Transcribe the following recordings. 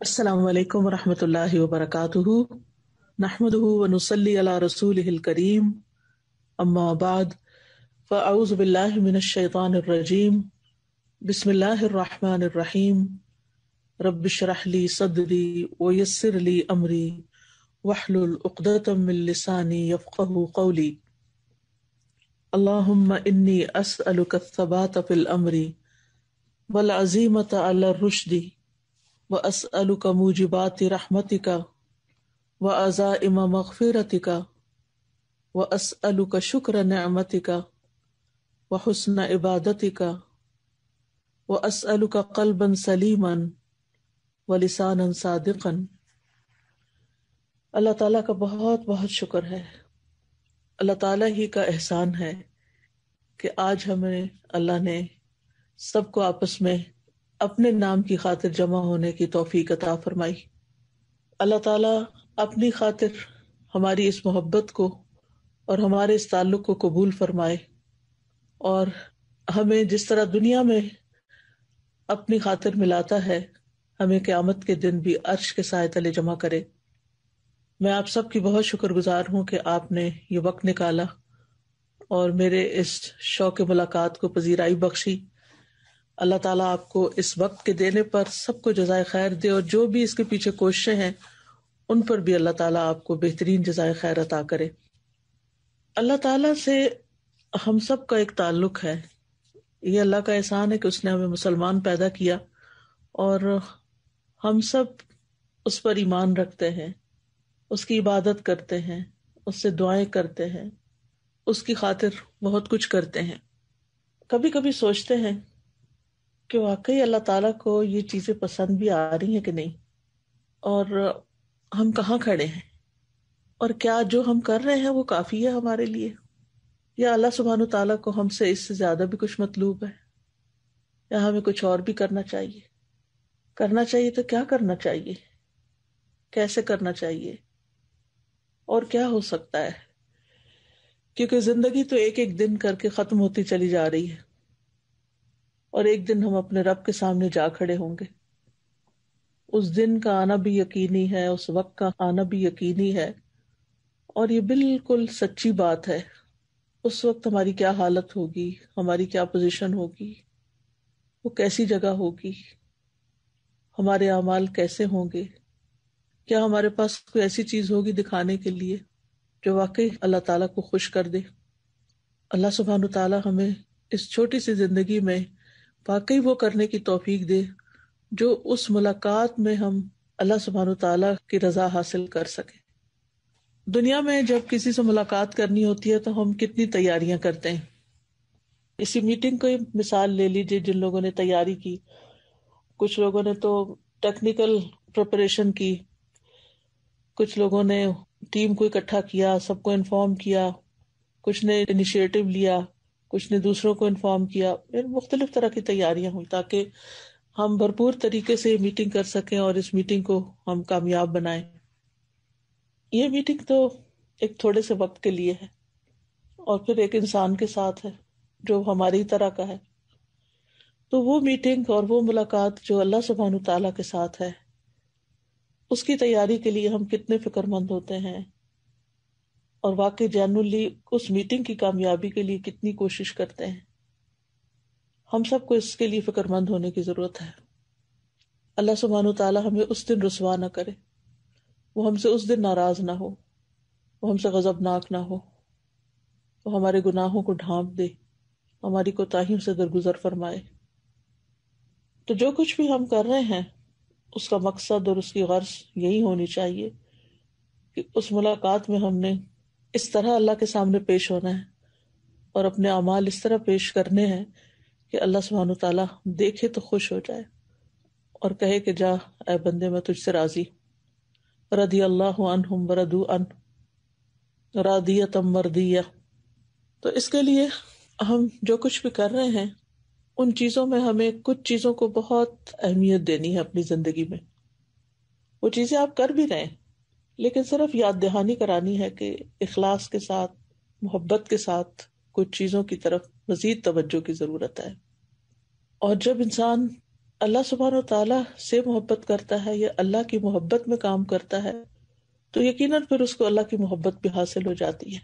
अस्सलाम वालेकुम रहमतुल्लाहि व बरकातुहू नहमदुहु व नुसल्ली अला रसूलिहिल करीम अम्मा बाद फ़अऊज़ु बिल्लाहि मिनश शैतानिर रजीम बिस्मिल्लाहिर रहमानिर रहीम रब्बिशरह ली सदरी व यस्सिर ली अमरी वहलुल उक़दतम मिन लिसानी यफ़क़हू क़ौली अल्लाहुम्मा इन्नी अस्अलुका अथ-थबात फ़िल अमरी वल अज़ीमत अला रुश्दी व असअलुका मुजिबात रहमतिका व अज़ाइम मगफिरतिका व असअलुका शुक्र नअमतिका व हुस्न इबादतिका व असअलुका कल्बन सलीमन व लिसानन सादिकन अल्लाह ताला का बहुत बहुत शुक्र है अल्लाह ताला ही का एहसान है कि आज हमें अल्लाह ने सबको आपस में अपने नाम की खातिर जमा होने की तोफीक अता फरमाई। अल्लाह ताला अपनी खातिर हमारी इस मोहब्बत को और हमारे इस ताल्लुक को कबूल फरमाए और हमें जिस तरह दुनिया में अपनी खातिर मिलाता है, हमें क़्यामत के दिन भी अर्श के साय तले जमा करे। मैं आप सबकी बहुत शुक्रगुजार हूँ कि आपने ये वक्त निकाला और मेरे इस शौक मुलाकात को पजीराई बख्शी। अल्लाह ताला आपको इस वक्त के देने पर सबको जजाय खैर दे और जो भी इसके पीछे कोशिशें हैं, उन पर भी अल्लाह ताला आपको बेहतरीन जजाय खैर अता करे। अल्लाह ताला से हम सब का एक ताल्लुक है। ये अल्लाह का एहसान है कि उसने हमें मुसलमान पैदा किया और हम सब उस पर ईमान रखते हैं, उसकी इबादत करते हैं, उससे दुआएँ करते हैं, उसकी खातिर बहुत कुछ करते हैं। कभी कभी सोचते हैं कि वाकई अल्लाह ताला को ये चीज़ें पसंद भी आ रही हैं कि नहीं? और हम कहाँ खड़े हैं? और क्या जो हम कर रहे हैं वो काफ़ी है हमारे लिए? या अल्लाह सुबहान ताला को हमसे इससे ज़्यादा भी कुछ मतलूब है? या हमें कुछ और भी करना चाहिए? करना चाहिए तो क्या करना चाहिए? कैसे करना चाहिए? और क्या हो सकता है? क्योंकि ज़िंदगी तो एक एक दिन करके ख़त्म होती चली जा रही है। और एक दिन हम अपने रब के सामने जा खड़े होंगे। उस दिन का आना भी यकीनी है, उस वक्त का आना भी यकीनी है। और ये बिल्कुल सच्ची बात है। उस वक्त हमारी क्या हालत होगी, हमारी क्या पोजीशन होगी, वो कैसी जगह होगी, हमारे अमाल कैसे होंगे, क्या हमारे पास कोई ऐसी चीज़ होगी दिखाने के लिए जो वाकई अल्लाह ताला को खुश कर दे। अल्लाह सुबहान ताला हमें इस छोटी सी ज़िंदगी में वाकई वो करने की तोफीक दे, जो उस मुलाकात में हम अल्लाह सुबहान तला की रजा हासिल कर सके। दुनिया में जब किसी से मुलाकात करनी होती है तो हम कितनी तैयारियाँ करते हैं। इसी मीटिंग को मिसाल ले लीजिए, जिन लोगों ने तैयारी की। कुछ लोगों ने तो टेक्निकल प्रिपरेशन की। कुछ लोगों ने टीम को इकट्ठा किया, सबको इन्फॉर्म किया। कुछ ने इनिशिएटिव लिया। कुछ ने दूसरों को इन्फॉर्म किया। मुख्तलिफ़ तरह की तैयारियाँ हुई ताकि हम भरपूर तरीके से मीटिंग कर सकें और इस मीटिंग को हम कामयाब बनाएँ। ये मीटिंग तो एक थोड़े से वक्त के लिए है और फिर एक इंसान के साथ है जो हमारी तरह का है। तो वो मीटिंग और वो मुलाकात जो अल्लाह सुबहान तला के साथ है, उसकी तैयारी के लिए हम कितने फिक्रमंद होते हैं और वाकई जनरली उस मीटिंग की कामयाबी के लिए कितनी कोशिश करते हैं। हम सबको इसके लिए फिक्रमंद होने की ज़रूरत है। अल्लाह सुबहान ताला हमें उस दिन रसवा ना करे। वो हमसे उस दिन नाराज़ ना हो। वो हमसे गज़बनाक ना हो। वो हमारे गुनाहों को ढांप दे। हमारी कोताहियों से दरगुजर फरमाए। तो जो कुछ भी हम कर रहे हैं, उसका मकसद और उसकी गर्ज यही होनी चाहिए कि उस मुलाकात में हमने इस तरह अल्लाह के सामने पेश होना है और अपने अमाल इस तरह पेश करने हैं कि अल्लाह सुबहान ताला देखे तो खुश हो जाए और कहे कि जा ए बंदे, मैं तुझसे राज़ी। रदी अल्लाह अन रदू अन, रादियतम मरदिया। तो इसके लिए हम जो कुछ भी कर रहे हैं, उन चीज़ों में हमें कुछ चीज़ों को बहुत अहमियत देनी है अपनी ज़िंदगी में। वो चीज़ें आप कर भी रहे हैं। लेकिन सिर्फ़ याद दहानी करानी है कि इखलास के साथ, मोहब्बत के साथ कुछ चीज़ों की तरफ़ मज़ीद तवज्जो की ज़रूरत है। और जब इंसान अल्लाह सुबहान ताला से मोहब्बत करता है या अल्लाह की मोहब्बत में काम करता है तो यकीनन फिर उसको अल्लाह की मोहब्बत भी हासिल हो जाती है।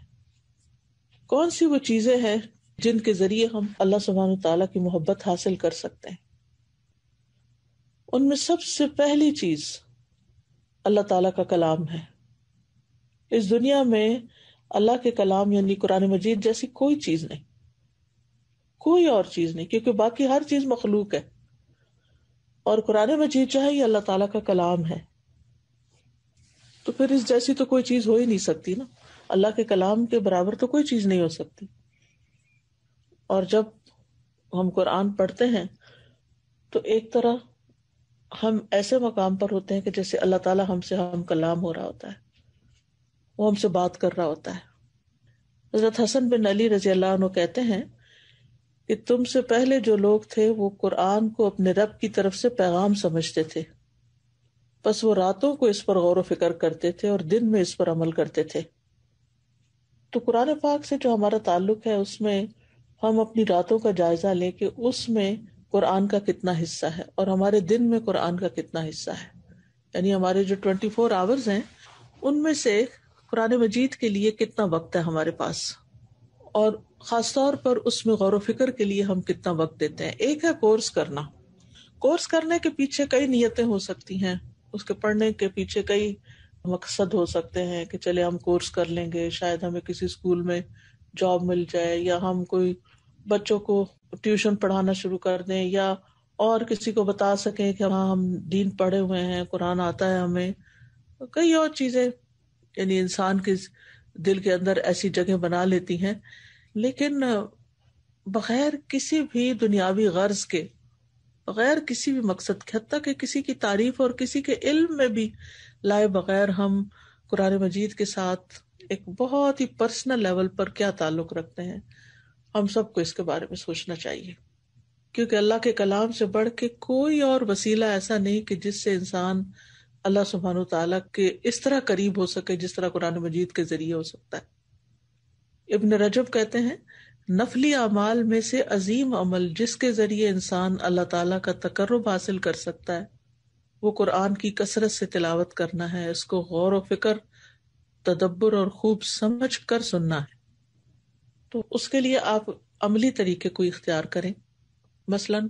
कौन सी वो चीज़ें हैं जिनके ज़रिए हम अल्लाह सुबहान ताला की मोहब्बत हासिल कर सकते हैं? उनमें सबसे पहली चीज़ अल्लाह ताला का कलाम है। इस दुनिया में अल्लाह के कलाम यानी कुरान मजीद जैसी कोई चीज़ नहीं। कोई और चीज़ नहीं, क्योंकि बाकी हर चीज़ मखलूक है। और कुरान मजीद जो है, ये अल्लाह ताला का कलाम है। तो फिर इस जैसी तो कोई चीज़ हो ही नहीं सकती ना। अल्लाह के कलाम के बराबर तो कोई चीज़ नहीं हो सकती। और जब हम कुरान पढ़ते हैं तो एक तरह हम ऐसे मकाम पर होते हैं कि जैसे अल्लाह ताला हमसे हम कलाम हो रहा होता है। वो हमसे बात कर रहा होता है। हज़रत हसन बिन अली रज़ी अल्लाह कहते हैं कि तुमसे पहले जो लोग थे, वो कुरान को अपने रब की तरफ़ से पैगाम समझते थे। बस वो रातों को इस पर गौर फ़िक्र करते थे और दिन में इस पर अमल करते थे। तो कुरान पाक से जो हमारा ताल्लुक है, उसमें हम अपनी रातों का जायजा लें कि उसमें कुरान का कितना हिस्सा है और हमारे दिन में कुरान का कितना हिस्सा है। यानी हमारे जो ट्वेंटी फोर आवर्स हैं, उनमें से कुरान मजीद के लिए कितना वक्त है हमारे पास? और ख़ास तौर पर उसमें गौर फ़िक्र के लिए हम कितना वक्त देते हैं? एक है कोर्स करना। कोर्स करने के पीछे कई नियतें हो सकती हैं। उसके पढ़ने के पीछे कई मकसद हो सकते हैं कि चले हम कोर्स कर लेंगे, शायद हमें किसी स्कूल में जॉब मिल जाए या हम कोई बच्चों को ट्यूशन पढ़ाना शुरू कर दें या और किसी को बता सकें कि हाँ हम दीन पढ़े हुए हैं, कुरान आता है हमें। कई और चीज़ें, यानी इंसान के दिल के अंदर ऐसी जगह बना लेती हैं। लेकिन, बगैर किसी भी दुनियावी गर्ज के, बगैर किसी भी मकसद के, हत्या कि किसी की तारीफ़ और किसी के इल्म में भी लाए बगैर हम कुरान मजीद के साथ एक बहुत ही पर्सनल लेवल पर क्या ताल्लुक रखते हैं। हम सबको इसके बारे में सोचना चाहिए। क्योंकि अल्लाह के कलाम से बढ़ के कोई और वसीला ऐसा नहीं कि जिससे इंसान अल्लाह सुबहान तला के इस तरह करीब हो सके, जिस तरह कुरान मजीद के ज़रिए हो सकता है। इब्न रजब कहते हैं, नफली अमाल में से अजीम अमल जिसके ज़रिए इंसान अल्लाह ताला का तकर्रब हासिल कर सकता है, वो कुरान की कसरत से तिलावत करना है इसको गौर व फ़िक्र, तदब्बर और खूब समझ कर सुनना है। तो उसके लिए आप अमली तरीके को इख्तियार करें। मसलन,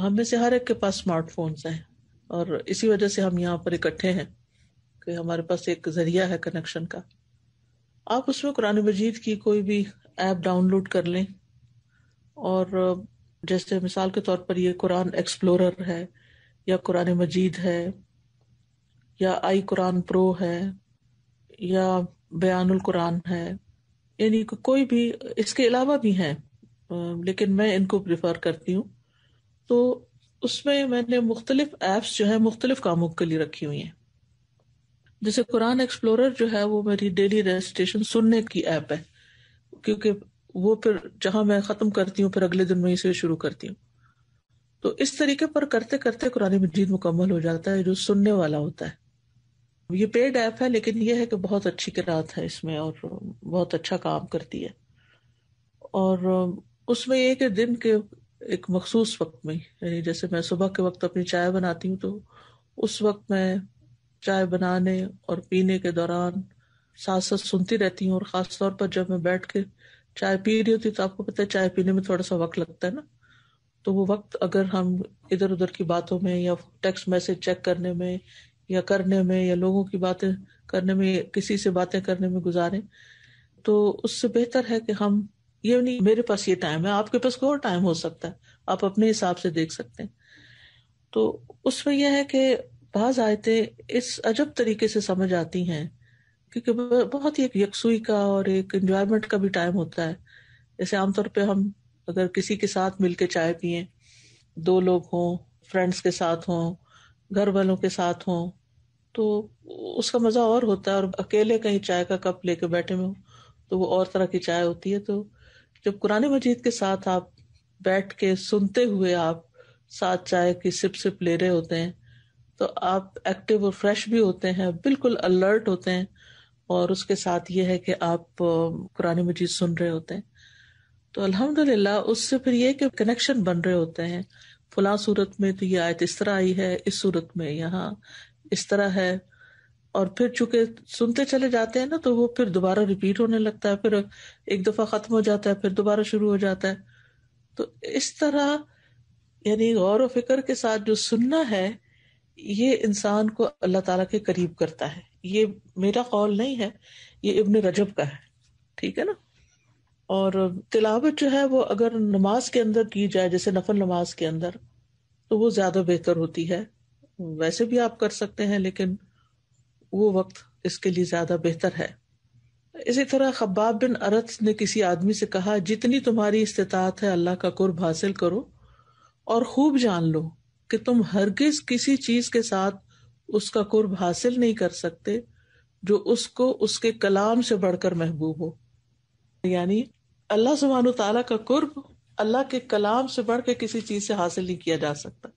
हम में से हर एक के पास स्मार्टफोन्स हैं और इसी वजह से हम यहाँ पर इकट्ठे हैं कि हमारे पास एक ज़रिया है कनेक्शन का। आप उसमें कुरान मजीद की कोई भी ऐप डाउनलोड कर लें और जैसे मिसाल के तौर पर ये कुरान एक्सप्लोरर है या कुरान मजीद है या आई कुरान प्रो है या बयानुल कुरान है। यानी कोई भी इसके अलावा भी हैं लेकिन मैं इनको प्रिफर करती हूँ। तो उसमें मैंने मुख्तलिफ़ ऐप्स जो है, मुख्तलिफ़ कामों के लिए रखी हुई हैं। जैसे कुरान एक्सप्लोरर जो है, वो मेरी डेली रजिस्ट्रेशन सुनने की ऐप है। क्योंकि वो फिर जहाँ मैं ख़त्म करती हूँ, फिर अगले दिन वहीं से शुरू करती हूँ। तो इस तरीके पर करते करते कुरान मजीद मुकम्मल हो जाता है, जो सुनने वाला होता है। ये पेड ऐप है, लेकिन ये है कि बहुत अच्छी किरात है इसमें और बहुत अच्छा काम करती है। और, उसमें एक दिन के एक मखसूस वक्त में, यानी जैसे मैं सुबह के वक्त अपनी चाय बनाती हूँ तो उस वक्त मैं चाय बनाने और पीने के दौरान साथ साथ सुनती रहती हूँ और ख़ास तौर पर जब मैं बैठ के चाय पी रही होती तो आपको पता है चाय पीने में थोड़ा सा वक्त लगता है ना। तो वो वक्त अगर हम इधर उधर की बातों में या टेक्स्ट मैसेज चेक करने में या करने में, या लोगों की बातें करने में किसी से बातें करने में गुजारें तो उससे बेहतर है कि हम, ये नहीं, मेरे पास ये टाइम है, आपके पास कोई टाइम हो सकता है, आप अपने हिसाब से देख सकते हैं। तो उसमें यह है कि बाज आयतें इस अजब तरीके से समझ आती हैं, क्योंकि बहुत ही एक यकसुई का और एक एंजॉयमेंट का भी टाइम होता है। जैसे आमतौर पे हम अगर किसी के साथ मिलके चाय पिए, दो लोग हों फ्रेंड्स के साथ हों, घर वालों के साथ हों तो उसका मज़ा और होता है और अकेले कहीं चाय का कप लेके बैठे में तो वो और तरह की चाय होती है। तो जब कुरान मजीद के साथ आप बैठ के सुनते हुए आप साथ चाय की सिप सिप ले रहे होते हैं तो आप एक्टिव और फ्रेश भी होते हैं, बिल्कुल अलर्ट होते हैं और उसके साथ ये है कि आप कुरान मजीद सुन रहे होते हैं। तो अल्हम्दुलिल्लाह उससे फिर ये कि कनेक्शन बन रहे होते हैं। फला सूरत में तो ये आयत इस तरह आई है, इस सूरत में यहाँ इस तरह है। और फिर चूँकि सुनते चले जाते हैं ना तो वो फिर दोबारा रिपीट होने लगता है, फिर एक दफ़ा खत्म हो जाता है, फिर दोबारा शुरू हो जाता है। तो इस तरह, यानी गौर फ़िक्र के साथ जो सुनना है, ये इंसान को अल्लाह ताला के करीब करता है। ये मेरा कौल नहीं है, ये इब्न रजब का है। ठीक है ना? और तिलावत जो है, वो अगर नमाज़ के अंदर की जाए, जैसे नफल नमाज़ के अंदर तो वो ज़्यादा बेहतर होती है। वैसे भी आप कर सकते हैं, लेकिन वो वक्त इसके लिए ज़्यादा बेहतर है। इसी तरह खब्बाब बिन अरत ने किसी आदमी से कहा, जितनी तुम्हारी इस्तात है, अल्लाह का कुर्ब हासिल करो और खूब जान लो कि तुम हरगिज किसी चीज़ के साथ उसका कुर्ब हासिल नहीं कर सकते, जो उसको उसके कलाम से बढ़कर महबूब हो। यानी अल्लाह सुबहान तला का कुर्ब अल्लाह के कलाम से बढ़ के किसी चीज़ से हासिल नहीं किया जा सकता।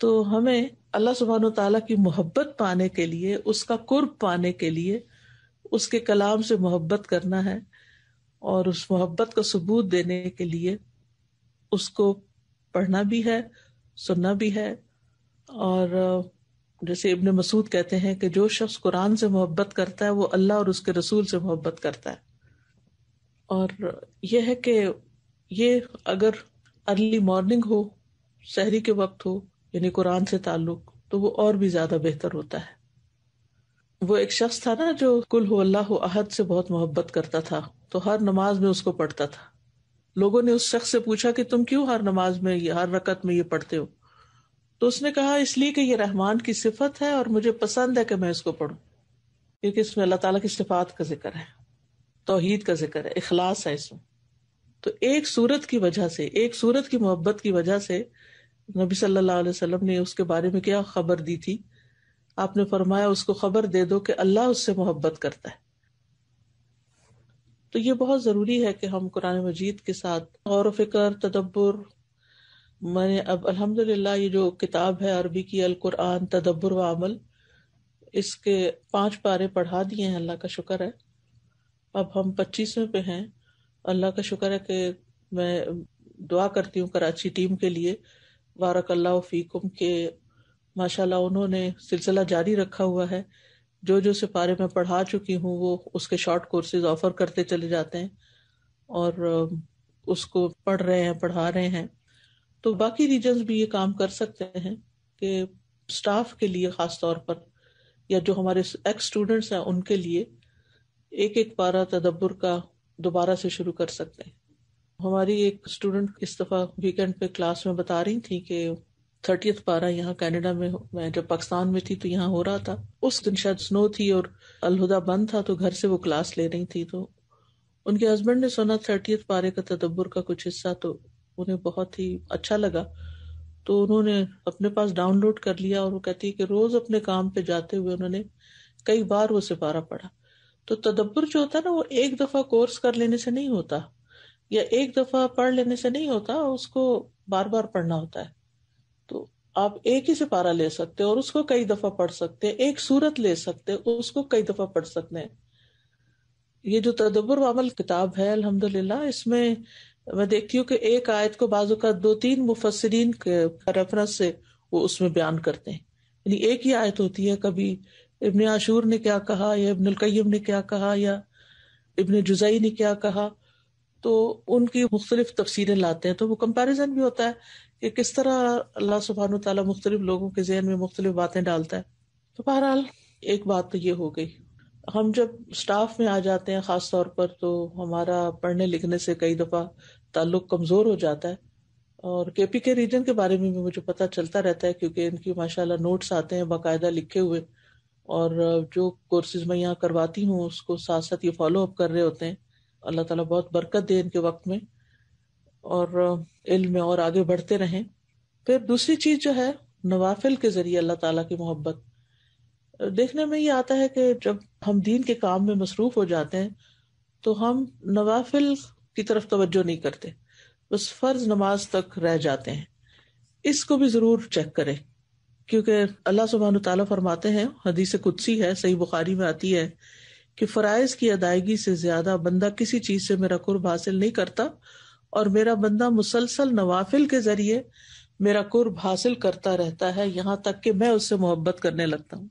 तो हमें अल्लाह सुबहान तला की मोहब्बत पाने के लिए, उसका कुर्ब पाने के लिए, उसके कलाम से मोहब्बत करना है और उस मोहब्बत का सबूत देने के लिए उसको पढ़ना भी है, सुनना भी है। और जैसे इब्न मसूद कहते हैं कि जो शख्स कुरान से मोहब्बत करता है, वो अल्लाह और उसके रसूल से मोहब्बत करता है। और यह है कि ये अगर अर्ली मॉर्निंग हो, शहरी के वक्त हो यानी कुरान से ताल्लुक तो वो और भी ज़्यादा बेहतर होता है। वो एक शख्स था ना जो कुल हो अल्लाह अहद से बहुत मोहब्बत करता था तो हर नमाज़ में उसको पढ़ता था। लोगों ने उस शख्स से पूछा कि तुम क्यों हर नमाज़ में, हर रकत में ये पढ़ते हो? तो उसने कहा, इसलिए कि ये रहमान की सिफत है और मुझे पसंद है कि मैं इसको पढ़ूं, क्योंकि इसमें अल्लाह ताला की सिफात का ज़िक्र है, तोहीद का ज़िक्र है, इखलास है इसमें। तो एक सूरत की वजह से, एक सूरत की मोहब्बत की वजह से नबी सल्लल्लाहु अलैहि वसल्लम ने उसके बारे में क्या खबर दी थी? आपने फरमाया, उसको खबर दे दो कि अल्लाह उससे मोहब्बत करता है। तो ये बहुत ज़रूरी है कि हम कुरान मजीद के साथ गौर फ़िक्र तदब्बर मैंने, अब अल्हम्दुलिल्लाह ये जो किताब है अरबी की अल कुरान तदब्बर व अमल, इसके पाँच पारे पढ़ा दिए हैं, अल्लाह का शुक्र है। अब हम पच्चीसवें पे हैं। अल्लाह का शुक्र है कि मैं दुआ करती हूँ कराची टीम के लिए वारक अल्लाह फ़ीकुम, के माशाल्लाह उन्होंने सिलसिला जारी रखा हुआ है। जो जो सिपारे में पढ़ा चुकी हूँ, वो उसके शॉर्ट कोर्सेज ऑफ़र करते चले जाते हैं और उसको पढ़ रहे हैं, पढ़ा रहे हैं। तो बाकी रीजन्स भी ये काम कर सकते हैं कि स्टाफ के लिए ख़ास तौर पर, या जो हमारे एक्स स्टूडेंट्स हैं, उनके लिए एक एक पारा तदब्बर का दोबारा से शुरू कर सकते हैं। हमारी एक स्टूडेंट इस दफ़ा वीकेंड पे क्लास में बता रही थी कि थर्टियथ पारा यहाँ कनाडा में मैं जब पाकिस्तान में थी तो यहाँ हो रहा था। उस दिन शायद स्नो थी और अलहुदा बंद था तो घर से वो क्लास ले रही थी तो उनके हस्बैंड ने सुना थर्टियथ पारे का तदब्बर का कुछ हिस्सा तो उन्हें बहुत ही अच्छा लगा। तो उन्होंने अपने पास डाउनलोड कर लिया और वो कहती है कि रोज अपने काम पे जाते हुए उन्होंने कई बार वो सिपारा पढ़ा। तो तदब्बर जो होता है ना, वो एक दफ़ा कोर्स कर लेने से नहीं होता। या एक दफ़ा पढ़ लेने से नहीं होता, उसको बार बार पढ़ना होता है। तो आप एक ही सिपारा ले सकते हैं और उसको कई दफ़ा पढ़ सकते हैं, एक सूरत ले सकते हैं, उसको कई दफ़ा पढ़ सकते हैं। ये जो तदब्बर वामल किताब है, अल्हम्दुलिल्लाह, इसमें मैं देखती हूँ कि एक आयत को बाजू का दो तीन मुफसरीन के रेफरेंस से वो उसमें बयान करते हैं। यानी एक ही आयत होती है, कभी इब्न आशूर ने क्या कहा, या इब्न कय्यम ने क्या कहा, या इब्न जुजई ने क्या कहा तो उनकी मुख्तलिफ़ तफसीरें लाते हैं तो वो कंपैरिजन भी होता है कि किस तरह अल्लाह सुबहान तला मुख्तलिफ़ लोगों के जहन में मुख्तलिफ़ बातें डालता है। तो बहरहाल, एक बात तो ये हो गई। हम जब स्टाफ में आ जाते हैं ख़ास तौर पर तो हमारा पढ़ने लिखने से कई दफ़ा ताल्लुक कमज़ोर हो जाता है। और के पी के रीजन के बारे में भी मुझे पता चलता रहता है, क्योंकि इनकी माशाल्लाह नोट्स आते हैं, बाकायदा लिखे हुए। और जो कोर्सेज मैं यहाँ करवाती हूँ, उसको साथ साथ ये फॉलो अप कर रहे होते हैं। अल्लाह ताला बहुत बरकत दे इनके वक्त में और इल्म में और आगे बढ़ते रहें। फिर दूसरी चीज़ जो है, नवाफिल के ज़रिए अल्लाह ताला की मोहब्बत। देखने में ये आता है कि जब हम दीन के काम में मसरूफ हो जाते हैं तो हम नवाफिल की तरफ़ तवज्जो नहीं करते। बस फ़र्ज़ नमाज़ तक रह जाते हैं। इसको भी ज़रूर चेक करें, क्योंकि अल्लाह सुबहान ताला फरमाते हैं, हदीस कुदसी है, सही बुखारी में आती है। कि फ़राइज़ की अदायगी से ज़्यादा बंदा किसी चीज़ से मेरा कुर्ब हासिल नहीं करता और मेरा बंदा मुसलसल नवाफिल के ज़रिए मेरा कुर्ब हासिल करता रहता है, यहाँ तक कि मैं उससे मोहब्बत करने लगता हूँ।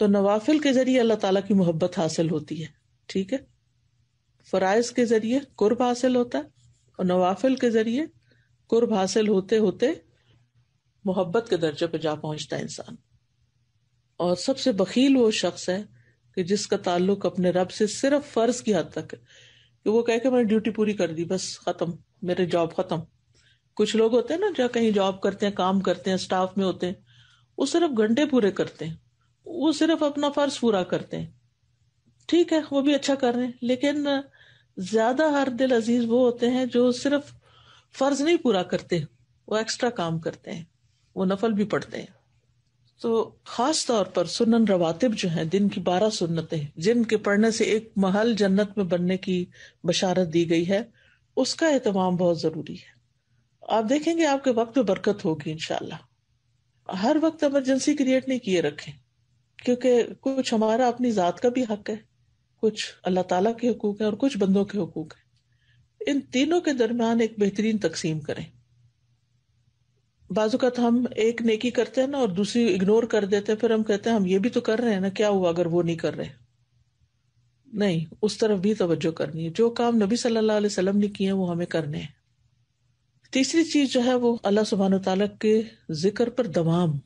तो नवाफिल के ज़रिए अल्लाह ताला की मोहब्बत हासिल होती है, ठीक है? फ़राइज के ज़रिए कुर्ब हासिल होता है और नवाफिल के ज़रिए कुर्ब हासिल होते होते मोहब्बत के दर्जे पर जा पहुँचता है इंसान। और सबसे बखील वो शख्स है कि जिसका ताल्लुक अपने रब से सिर्फ़ फ़र्ज़ की हद तक है। कि वो कह के मैंने ड्यूटी पूरी कर दी, बस खत्म, मेरे जॉब खत्म। कुछ लोग होते हैं ना जो कहीं जॉब करते हैं, काम करते हैं स्टाफ में होते हैं, वो सिर्फ़ घंटे पूरे करते हैं। वो सिर्फ़ अपना फ़र्ज़ पूरा करते हैं। ठीक है, वो भी अच्छा कर रहे हैं, लेकिन ज़्यादा हर दिल अज़ीज़ वो होते हैं जो सिर्फ़ फ़र्ज़ नहीं पूरा करते, वो एक्स्ट्रा काम करते हैं, वो नफल भी पढ़ते हैं। तो खास तौर पर सुनन रवातिब जो हैं, दिन की बारह सुन्नतें, जिनके पढ़ने से एक महल जन्नत में बनने की बशारत दी गई है, उसका एहतमाम बहुत ज़रूरी है। आप देखेंगे आपके वक्त में बरकत होगी इनशाला हर वक्त इमरजेंसी क्रिएट नहीं किए रखें, क्योंकि कुछ हमारा अपनी ज़ात का भी हक है, कुछ अल्लाह ताला के हकूक है और कुछ बंदों के हकूक है। इन तीनों के दरमियान एक बेहतरीन तकसीम करें। बाजुकात हम एक नेकी करते हैं ना और दूसरी इग्नोर कर देते हैं, फिर हम कहते हैं, हम ये भी तो कर रहे हैं ना, क्या हुआ अगर वो नहीं कर रहे? नहीं, उस तरफ़ भी तवज्जो करनी है। जो काम नबी सल्लल्लाहु अलैहि वसल्लम ने किए वो हमें करने हैं। तीसरी चीज़ जो है, वो अल्लाह सुबहान तआला के ज़िक्र पर दवाम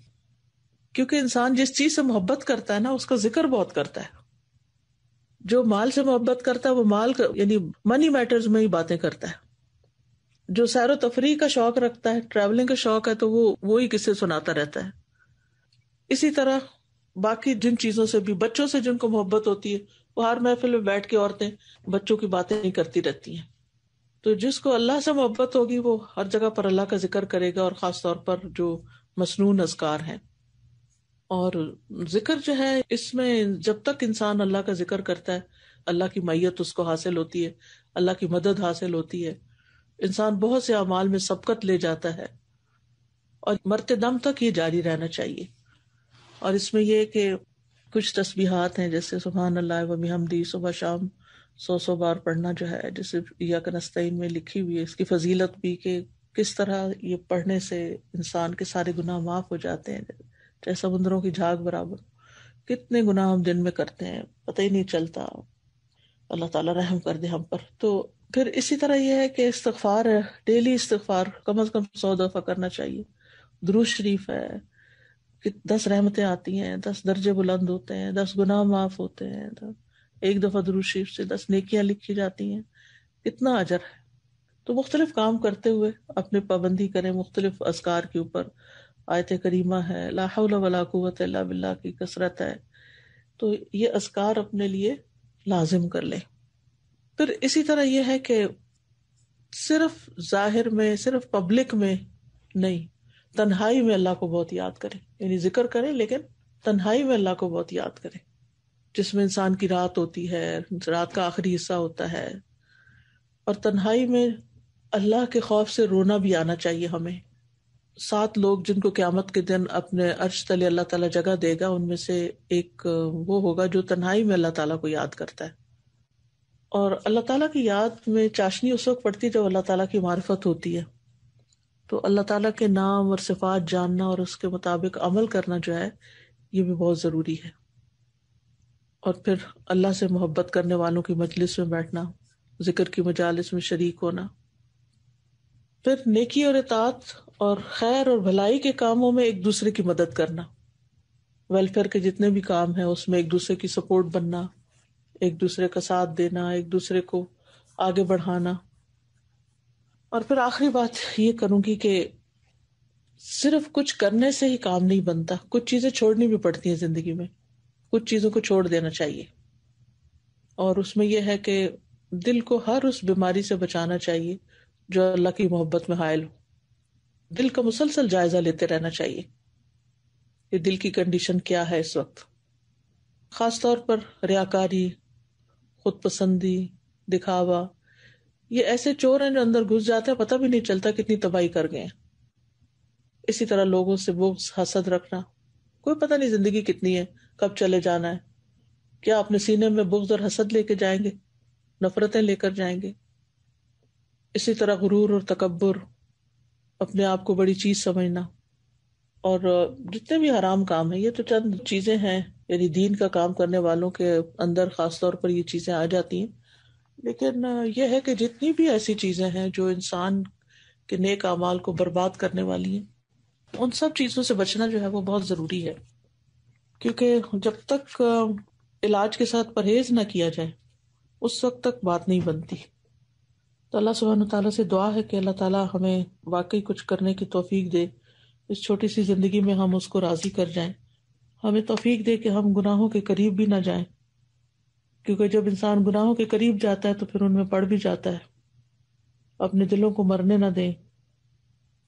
क्योंकि इंसान जिस चीज़ से मोहब्बत करता है ना, उसका ज़िक्र बहुत करता है। जो माल से मोहब्बत करता है, वो माल यानी मनी मैटर्स में ही बातें करता है। जो सैर तफरी का शौक रखता है ट्रैवलिंग का शौक है तो वो वो ही किस्से सुनाता रहता है। इसी तरह बाकी जिन चीज़ों से भी, बच्चों से जिनको मोहब्बत होती है, वो हर महफिल में बैठ के औरतें बच्चों की बातें नहीं करती रहती हैं। तो जिसको अल्लाह से मोहब्बत होगी, वो हर जगह पर अल्लाह का ज़िक्र करेगा और ख़ास तौर पर जो मसनून अजकार हैं। और ज़िक्र जो है, इसमें जब तक इंसान अल्लाह का ज़िक्र करता है, अल्लाह की मैयत उसको हासिल होती है, अल्लाह की मदद हासिल होती है। इंसान बहुत से अमाल में सबकत ले जाता है और मरते दम तक ये जारी रहना चाहिए। और इसमें यह कि कुछ तस्बीहात हैं, जैसे सुबहान अल्लाह वमहमदी सुबह शाम सौ सौ बार पढ़ना जो है, जैसे या में लिखी हुई है, इसकी फजीलत भी कि किस तरह ये पढ़ने से इंसान के सारे गुनाह माफ़ हो जाते हैं, चाहे समुद्रों की झाग बराबर। कितने गुनाह हम दिन में करते हैं, पता ही नहीं चलता। अल्लाह ताला रहम कर दे हम पर। तो फिर इसी तरह यह है कि इस्तफार है डेली इस्तफार कम अज कम सौ दफ़ा करना चाहिए। दुरुज शरीफ है कि दस रहमतें आती हैं, दस दर्जे बुलंद होते हैं, दस गुनाह माफ़ होते हैं एक दफ़ा दुरुज शरीफ से दस नेकियाँ लिखी जाती हैं। कितना अजर है। तो मुख्तलिफ़ काम करते हुए अपनी पाबंदी करें, मुख्तलिफ़ असकार के ऊपर। आयत करीमा है लाला कुत बिल्ला की कसरत है। तो ये असकार अपने लिए लाजिम कर लें। फिर इसी तरह यह है कि सिर्फ़ ज़ाहिर में, सिर्फ़ पब्लिक में नहीं, तन्हाई में अल्लाह को बहुत याद करें। यानी ज़िक्र करें, लेकिन तन्हाई में अल्लाह को बहुत याद करें। जिसमें इंसान की रात होती है, रात का आखिरी हिस्सा होता है। और तन्हाई में अल्लाह के खौफ से रोना भी आना चाहिए हमें। सात लोग जिनको क्यामत के दिन अपने अर्श तले अल्लाह ताला जगह देगा, उनमें से एक वो होगा जो तन्हाई में अल्लाह ताला को याद करता है। और अल्लाह ताला की याद में चाशनी उस वक्त पड़ती है जब अल्लाह ताला की मार्फत होती है। तो अल्लाह ताला के नाम और सिफात जानना और उसके मुताबिक अमल करना जो है, ये भी बहुत ज़रूरी है। और फिर अल्लाह से मोहब्बत करने वालों की मजलिस में बैठना, ज़िक्र की मजालिस में शरीक होना। फिर नेकी और इतात और खैर और भलाई के कामों में एक दूसरे की मदद करना। वेलफेयर के जितने भी काम हैं, उसमें एक दूसरे की सपोर्ट बनना एक दूसरे का साथ देना, एक दूसरे को आगे बढ़ाना। और फिर आखिरी बात ये करूँगी कि सिर्फ़ कुछ करने से ही काम नहीं बनता। कुछ चीज़ें छोड़नी भी पड़ती हैं ज़िंदगी में। कुछ चीज़ों को छोड़ देना चाहिए। और उसमें यह है कि दिल को हर उस बीमारी से बचाना चाहिए जो अल्लाह की मोहब्बत में हायल हो। दिल का मुसलसल जायजा लेते रहना चाहिए। कि दिल की कंडीशन क्या है इस वक्त? खास तौर पर रियाकारी खुद पसंदी दिखावा। ये ऐसे चोर हैं जो अंदर घुस जाते हैं, पता भी नहीं चलता कितनी तबाही कर गए इसी तरह लोगों से बुग्स हसद रखना। कोई पता नहीं ज़िंदगी कितनी है, कब चले जाना है। क्या अपने सीने में बुग्स और हसद लेके जाएँगे? नफरतें लेकर जाएँगे। इसी तरह गुरूर और तकबर अपने आप को बड़ी चीज़ समझना। और जितने भी हराम काम है, ये तो चंद चीज़ें हैं, यानी दीन का काम करने वालों के अंदर खास तौर पर ये चीज़ें आ जाती हैं। लेकिन यह है कि जितनी भी ऐसी चीज़ें हैं जो इंसान के नेक अमाल को बर्बाद करने वाली हैं, उन सब चीज़ों से बचना जो है वो बहुत ज़रूरी है। क्योंकि जब तक इलाज के साथ परहेज ना किया जाए, उस वक्त तक बात नहीं बनती। तो अल्लाह सुबहान तला से दुआ है कि अल्लाह ताला हमें वाकई कुछ करने की तोफीक दे। इस छोटी सी ज़िंदगी में हम उसको राज़ी कर जाएँ। हमें तोफीक दे कि हम गुनाहों के करीब भी ना जाएँ। क्योंकि जब इंसान गुनाहों के करीब जाता है तो फिर उनमें पड़ भी जाता है। अपने दिलों को मरने ना दें।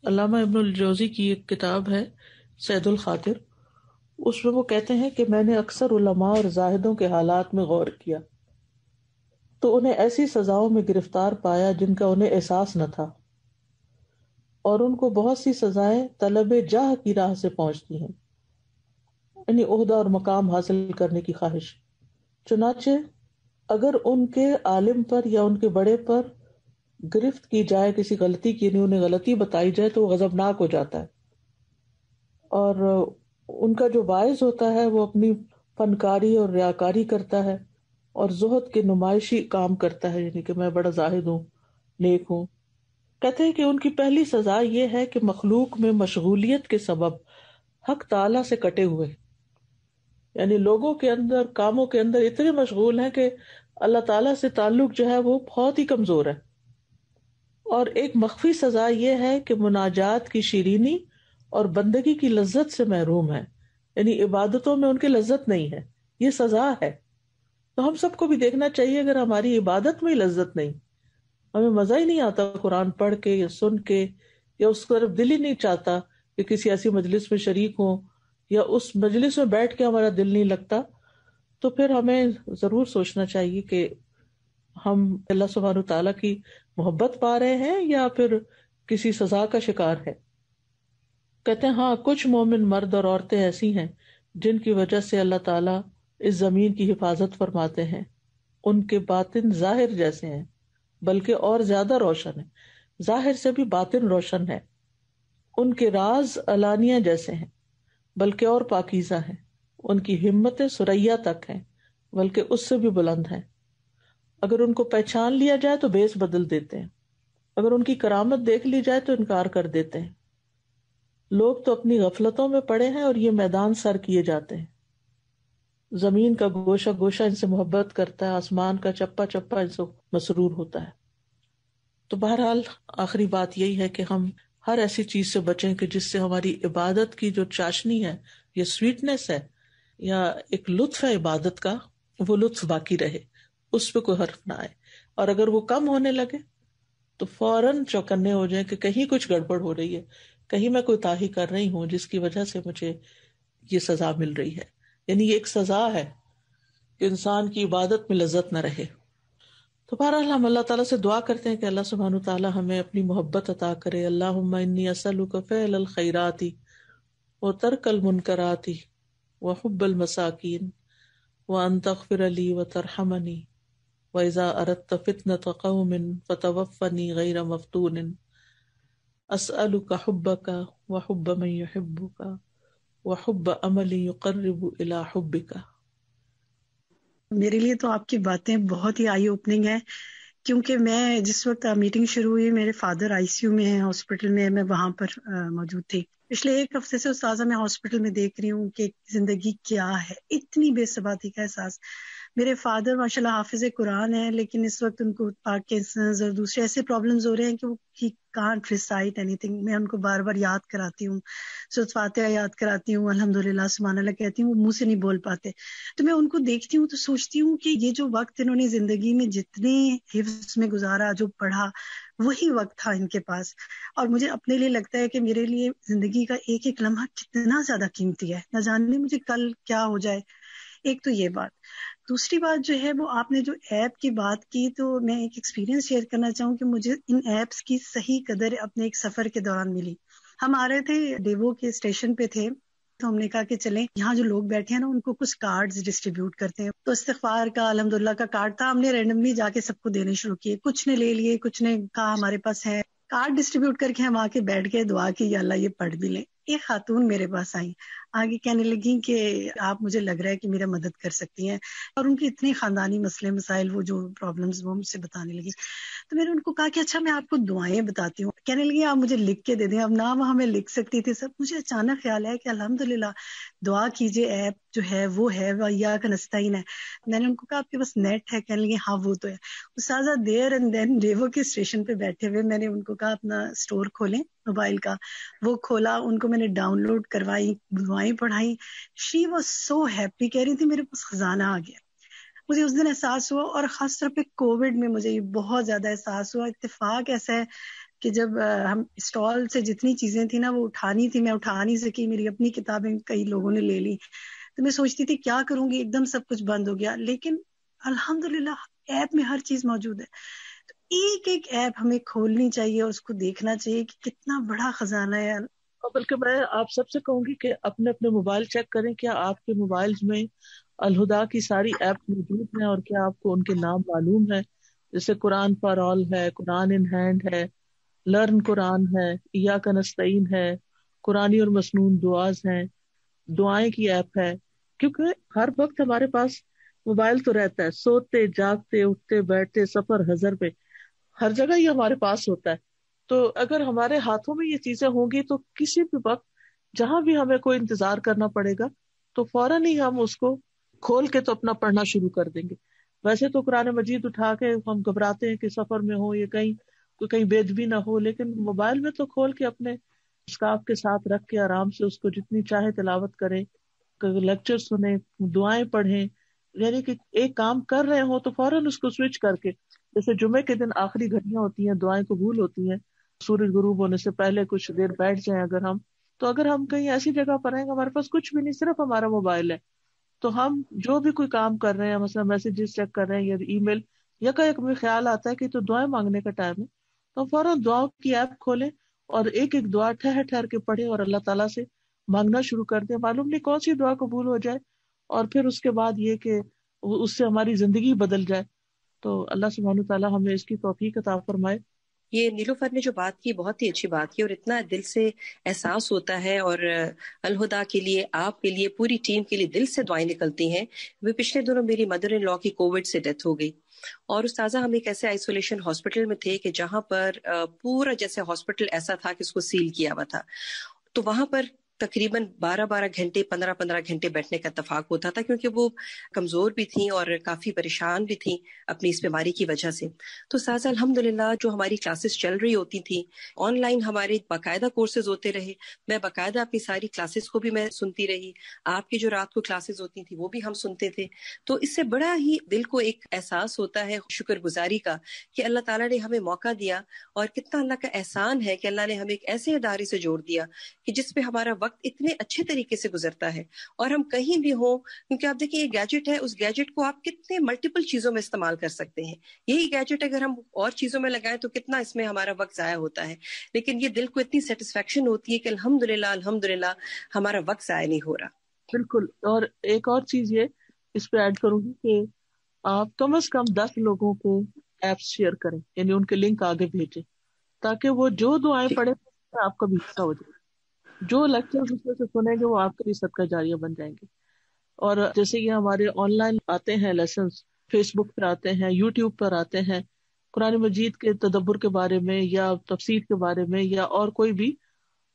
अल्लामा इब्नुल जोजी की एक किताब है, सैदुल खातिर। उसमें वो कहते हैं कि मैंने अक्सर उलमा और जाहिदों के हालात में गौर किया। तो उन्हें ऐसी सजाओं में गिरफ़्तार पाया जिनका उन्हें एहसास न था। और उनको बहुत सी सजाएँ तलब जाह की राह से पहुँचती हैं। यानी उहदा और मकाम हासिल करने की ख्वाहिश। चुनाचे अगर उनके आलिम पर या उनके बड़े पर गिरफ्त की जाए, किसी गलती की नहीं उन्हें गलती बताई जाए तो वो गजबनाक हो जाता है। और उनका जो बायस होता है, वो अपनी फनकारी और रियाकारी करता है और जहद के नुमाइशी काम करता है, यानी कि मैं बड़ा जाहिद हूँ, नेक हूँ कहते हैं कि उनकी पहली सजा ये है कि मखलूक में मशगूलियत के सबब हक ताला से कटे हुए यानी लोगों के अंदर, कामों के अंदर इतने मशगूल हैं कि अल्लाह ताला से ताल्लुक जो है वो बहुत ही कमज़ोर है। और एक मख्फी सजा यह है कि मुनाजात की शीरीनी और बंदगी की लज्जत से महरूम है। यानी इबादतों में उनकी लज्जत नहीं है। ये सजा है। तो हम सबको भी देखना चाहिए, अगर हमारी इबादत में लज्जत नहीं। हमें मज़ा ही नहीं आता कुरान पढ़ के या सुन के, या उस तरफ़ दिल ही नहीं चाहता कि किसी ऐसी मजलिस में शरीक हो, या उस मजलिस में बैठ के हमारा दिल नहीं लगता। तो फिर हमें ज़रूर सोचना चाहिए कि हम अल्लाह सुबहान तला की मोहब्बत पा रहे हैं या फिर किसी सजा का शिकार है। कहते हैं हाँ कुछ मोमिन मर्द और औरतें ऐसी हैं जिनकी वजह से अल्लाह ताला इस ज़मीन की हिफाजत फरमाते हैं। उनके बातिन ज़ाहिर जैसे हैं। बल्कि और ज़्यादा रोशन है। ज़ाहिर से भी बातिन रोशन है। उनके राज अलानिया जैसे हैं, बल्कि और पाकिजा हैं। उनकी हिम्मतें सुरैया तक हैं, बल्कि उससे भी बुलंद हैं। अगर उनको पहचान लिया जाए तो बेस बदल देते हैं। अगर उनकी करामत देख ली जाए तो इनकार कर देते हैं। लोग तो अपनी गफलतों में पड़े हैं और ये मैदान सर किए जाते हैं। ज़मीन का गोशा गोशा इनसे मोहब्बत करता है, आसमान का चप्पा चप्पा इनसे मसरूर होता है। तो बहरहाल, आखिरी बात यही है कि हम हर ऐसी चीज़ से बचें कि जिससे हमारी इबादत की जो चाशनी है, या स्वीटनेस है, या एक लुत्फ है इबादत का, वो लुत्फ बाकी रहे, उस पर कोई हर्फ ना आए। और अगर वो कम होने लगे तो फ़ौरन चौकन्ने हो जाए कि कहीं कुछ गड़बड़ हो रही है, कहीं मैं कोई ताही कर रही हूँ जिसकी वजह से मुझे ये सजा मिल रही है। यानी ये एक सजा है कि इंसान की इबादत में लज्जत न रहे। तो बहरहाल हम अल्लाह ताला से दुआ करते हैं कि अल्लाह सुबहान ताला हमें अपनी मोहब्बत अता करे। अल्लाहन्नी असलुक फ़ैल खैराती व तरकल मुनकराती व हुब्बल मसाकिन व अन तगफिर अली व तरहमनी व इज़ा अरत फ़ितनत क़ौमिन फ़तवफ़नी गैर मफ्तून असअलुका हुब्बका व हुब्ब मन युहिब्बुका। वहब अमल युकर्रबु इला हब्बिका। मेरे लिए तो आपकी बातें बहुत ही आई ओपनिंग है, क्योंकि मैं जिस वक्त मीटिंग शुरू हुई, मेरे फादर आईसीयू में हैं हॉस्पिटल में मैं वहाँ पर मौजूद थी। पिछले एक हफ़्ते से उस्ताजा मैं हॉस्पिटल में देख रही हूँ कि ज़िंदगी क्या है। इतनी बेसबाती का एहसास। मेरे फादर, माशाल्लाह, हाफिज कुरान है, लेकिन इस वक्त उनको और दूसरे ऐसे प्रॉब्लम्स हो रहे हैं कि वो ही कांट रिसाइट एनीथिंग मैं उनको बार बार याद कराती हूँ फातिहा याद कराती हूँ, अल्हम्दुलिल्लाह सुबहान कहती हूँ, वो मुँह से नहीं बोल पाते। तो मैं उनको देखती हूँ तो सोचती हूँ कि ये जो वक्त इन्होंने ज़िंदगी में जितने हिफ्स में गुजारा, जो पढ़ा, वही वक्त था इनके पास। और मुझे अपने लिए लगता है कि मेरे लिए ज़िंदगी का एक एक लम्हा कितना ज़्यादा कीमती है। न जानने मुझे कल क्या हो जाए। एक तो ये बात। दूसरी बात जो है, वो आपने जो ऐप की बात की तो मैं एक एक्सपीरियंस शेयर करना चाहूँ कि मुझे इन ऐप्स की सही कदर अपने एक सफ़र के दौरान मिली। हम आ रहे थे डेवो के स्टेशन पे थे तो हमने कहा कि चलें, यहाँ जो लोग बैठे हैं ना, उनको कुछ कार्ड्स डिस्ट्रीब्यूट करते हैं। तो इस्तफार का, अलहमदुल्ला का कार्ड था, हमने रेंडमली जाके सबको देने शुरू किए। कुछ ने ले लिए, कुछ ने कहा, हमारे पास है। कार्ड डिस्ट्रीब्यूट करके हम आके बैठ गए, दुआ की अल्लाह ये पढ़ भी लें। एक खातून मेरे पास आई। आगे कहने लगी कि आप मुझे लग रहा है कि मेरा मदद कर सकती हैं। और उनके इतने खानदानी मसले, मसाइल, वो जो प्रॉब्लम्स वो मुझसे बताने लगी। तो मैंने उनको कहा कि अच्छा मैं आपको दुआएँ बताती हूँ। कहने लगी, आप मुझे लिख के दे दें। अब ना वहाँ मैं लिख सकती थी सब। मुझे अचानक ख्याल है कि अल्हम्दुलिल्लाह, दुआ कीजिए, ऐप जो है, वो है या का नस्ताइन है। मैंने उनको कहा, आपके पास नेट है? कहने लगे हाँ वो तो है। उसाजा देर एंड देन रेवो के स्टेशन पे बैठे हुए मैंने उनको कहा, अपना स्टोर खोलें, मोबाइल का। वो खोला, उनको मैंने डाउनलोड करवाई दुआएँ पढ़ाई शी वॉज़ सो हैप्पी कह रही थी, मेरे पास खजाना आ गया। मुझे उस दिन एहसास हुआ और खास तौर पे कोविड में मुझे ये बहुत ज़्यादा एहसास हुआ। इत्तेफाक ऐसा है कि जब हम स्टॉल से जितनी चीज़ें थी ना, वो उठानी थी। मैं उठा नहीं सकी, मेरी अपनी किताबें कई लोगों ने ले ली। तो मैं सोचती थी, क्या करूँगी? एकदम सब कुछ बंद हो गया। लेकिन अल्हम्दुलिल्लाह, ऐप में हर चीज़ मौजूद है। तो एक एक ऐप हमें खोलनी चाहिए और उसको देखना चाहिए कि कितना बड़ा खजाना है। बल्कि मैं आप सबसे कहूँगी कि अपने अपने मोबाइल चेक करें, क्या आपके मोबाइल में अलहुदा की सारी ऐप मौजूद हैं और क्या आपको उनके नाम मालूम है? जैसे कुरान फॉर ऑल है, कुरान इन हैंड है, लर्न कुरान है या का है, कुरानी और मसनून दुआज हैं, दुआएँ की ऐप है। क्योंकि हर वक्त हमारे पास मोबाइल तो रहता है, सोते, जागते, उठते, बैठते, सफ़र, हजर पे, हर जगह ये हमारे पास होता है। तो अगर हमारे हाथों में ये चीज़ें होंगी तो किसी भी वक्त जहाँ भी हमें कोई इंतज़ार करना पड़ेगा तो फ़ौरन ही हम उसको खोल के तो अपना पढ़ना शुरू कर देंगे। वैसे तो कुरान मजीद उठा के हम घबराते हैं कि सफ़र में हो या कहीं कोई कहीं बेद भी ना हो, लेकिन मोबाइल में तो खोल के अपने स्काफ के साथ रख के आराम से उसको जितनी चाहे तिलावत करें लेक्चर सुने, दुआएँ पढ़ें, यानी कि एक काम कर रहे हो तो फ़ौरन उसको स्विच करके, जैसे जुमे के दिन आखिरी घड़ियाँ होती हैं, दुआएँ कबूल होती हैं सूरज गुरूब होने से पहले कुछ देर बैठ जाए अगर हम तो अगर हम कहीं ऐसी जगह पर रहेंगे, हमारे पास कुछ भी नहीं, सिर्फ़ हमारा मोबाइल है। तो हम जो भी कोई काम कर रहे हैं मतलब मैसेजेस चेक कर रहे हैं या ईमेल, या कहीं हमें ख्याल आता है कि तो दुआएँ मांगने का टाइम है तो फ़ौरन दुआओं की ऐप खोलें और एक एक दुआ ठहर ठहर के पढ़े और अल्लाह ताला से मांगना शुरू कर दे। मालूम नहीं कौन सी दुआ कबूल हो जाए और फिर उसके बाद ये कि उससे हमारी ज़िंदगी बदल जाए। तो अल्लाह सुबहान ताला हमें इसकी तोफीक अता फरमाए। ये नीलोफर ने जो बात की, बहुत ही अच्छी बात की और इतना दिल से एहसास होता है और अलहुदा के लिए आपके लिए, पूरी टीम के लिए दिल से दुआएँ निकलती हैं। वे पिछले दिनों मेरी मदर इन लॉ की कोविड से डेथ हो गई और उस ताज़ा हम एक ऐसे आइसोलेशन हॉस्पिटल में थे कि जहाँ पर पूरा जैसे हॉस्पिटल ऐसा था कि उसको सील किया हुआ था। तो वहाँ पर तकरीबन 12-12 घंटे 15-15 घंटे बैठने का इतफाक होता था क्योंकि वो कमज़ोर भी थी और काफ़ी परेशान भी थी अपनी इस बीमारी की वजह से। तो साज अल्हम्दुलिल्लाह जो हमारी क्लासेस चल रही होती थी, ऑनलाइन हमारे बाकायदा कोर्सेज होते रहे, मैं बाकायदा अपनी सारी क्लासेस को भी मैं सुनती रही, आपकी जो रात को क्लासेस होती थी वो भी हम सुनते थे। तो इससे बड़ा ही दिल को एक एहसास होता है शुक्रगुजारी का कि अल्लाह ताला ने हमें मौका दिया और कितना अल्लाह का एहसान है कि अल्लाह ने हमें एक ऐसे इदारे से जोड़ दिया कि जिसपे हमारा वक्त वक्त इतने अच्छे तरीके से गुजरता है। और हम कहीं भी हो क्योंकि आप देखिए ये गैजेट है उस गैजेट को आप कितने मल्टीपल चीज़ों में इस्तेमाल कर सकते हैं। यही गैजेट अगर हम और चीज़ों में लगाएँ तो कितना इसमें हमारा वक्त जाया होता है। लेकिन ये दिल को इतनी सेटिस्फेक्शन होती है कि अलहमदुल्ला अलहमदुल्ला हमारा वक्त जाया नहीं हो रहा। बिल्कुल। और एक और चीज़ ये इस पर ऐड करूँगी कि आप कम से कम दस लोगों को एप्स शेयर करें यानी उनके लिंक आगे भेजें ताकि वो जो दुआएँ पढ़े आपका भी हिस्सा हो जाए। जो लेक्चर उसमें से सुनेंगे, वो आपके लिए सबका जारिया बन जाएँगे। और जैसे ये हमारे ऑनलाइन आते हैं लेसन फेसबुक पर आते हैं यूट्यूब पर आते हैं, कुरान मजीद के तदब्बर के बारे में या तफसीर के बारे में या और कोई भी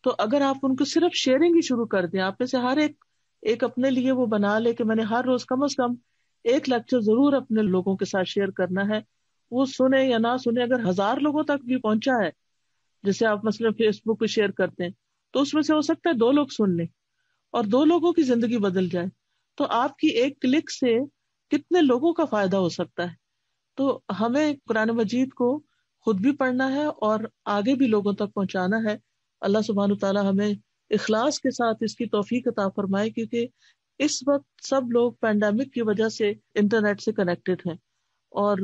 तो अगर आप उनको सिर्फ़ शेयरिंग ही शुरू कर दें, आप में से हर एक एक अपने लिए वो बना ले कि मैंने हर रोज कम अज कम एक लेक्चर ज़रूर अपने लोगों के साथ शेयर करना है। वो सुने या ना सुने, अगर हज़ार लोगों तक भी पहुँचा है, जैसे आप मसलन फेसबुक पे शेयर करते हैं तो उसमें से हो सकता है दो लोग सुन लें और दो लोगों की ज़िंदगी बदल जाए। तो आपकी एक क्लिक से कितने लोगों का फ़ायदा हो सकता है? तो हमें कुरान मजीद को खुद भी पढ़ना है और आगे भी लोगों तक पहुंचाना है। अल्लाह सुबहान तला हमें इखलास के साथ इसकी तोफीक अता फरमाए क्योंकि इस वक्त सब लोग पैंडमिक की वजह से इंटरनेट से कनेक्टेड हैं। और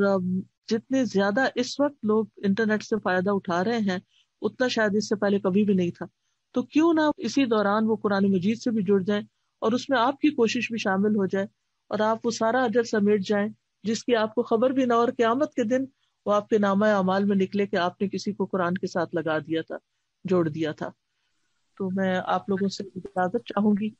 जितने ज़्यादा इस वक्त लोग इंटरनेट से फ़ायदा उठा रहे हैं, उतना शायद इससे पहले कभी भी नहीं था। तो क्यों ना इसी दौरान वो कुरान मजीद से भी जुड़ जाए और उसमें आपकी कोशिश भी शामिल हो जाए और आप वो सारा अजर समेट जाए जिसकी आपको खबर भी ना और क्यामत के दिन वो आपके नामा अमाल में निकले कि आपने किसी को कुरान के साथ लगा दिया था, जोड़ दिया था। तो मैं आप लोगों से इजाज़त चाहूँगी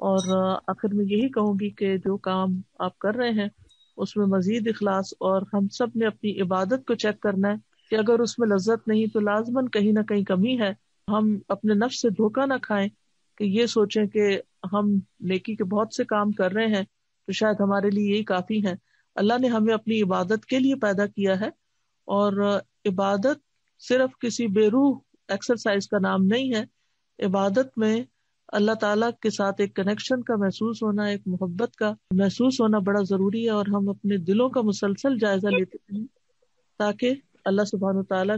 और आखिर में यही कहूँगी कि जो काम आप कर रहे हैं उसमें मजीद इखलास और हम सबने अपनी इबादत को चेक करना है कि अगर उसमें लज्जत नहीं तो लाजमन कहीं ना कहीं कमी है हम अपने नफ्स से धोखा ना खाएँ कि ये सोचें कि हम नेकी के बहुत से काम कर रहे हैं तो शायद हमारे लिए यही काफ़ी है। अल्लाह ने हमें अपनी इबादत के लिए पैदा किया है और इबादत सिर्फ़ किसी बेरूह एक्सरसाइज का नाम नहीं है। इबादत में अल्लाह ताला के साथ एक कनेक्शन का महसूस होना, एक मोहब्बत का महसूस होना बड़ा ज़रूरी है और हम अपने दिलों का मुसलसल जायजा लेते हैं ताकि अल्लाह सुबहान ताला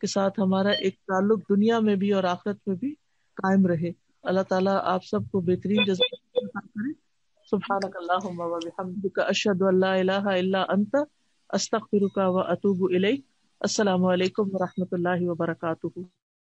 के साथ हमारा एक ताल्लुक दुनिया में भी और आखिरत में भी कायम रहे। अल्लाह ताला आप सबको बेहतरीन करे। सुबहानक अल्लाहुम्मा अशहदु अल्ला अस्तगफिरुका व अतूबु इलैक। अस्सलाम वालेकुम व रहमतुल्लाहि व बरकातुहू।